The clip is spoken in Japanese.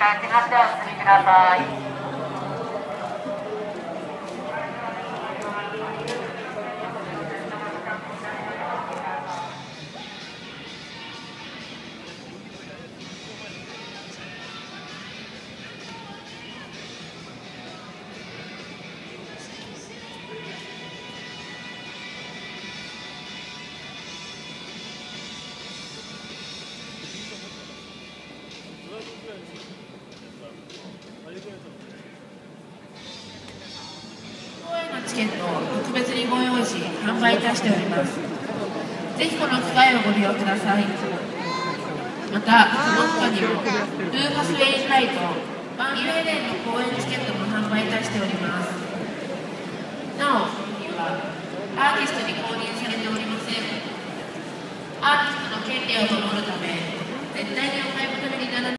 立ちましてお進みください。チケットを特別にご用意し販売いたしております。ぜひこの機会をご利用ください。またその他にもルーカス・ウェインライトバン・イウェーレンの公演チケットも販売いたしております。なおこの日はアーティストに公認されておりません。アーティストの権利を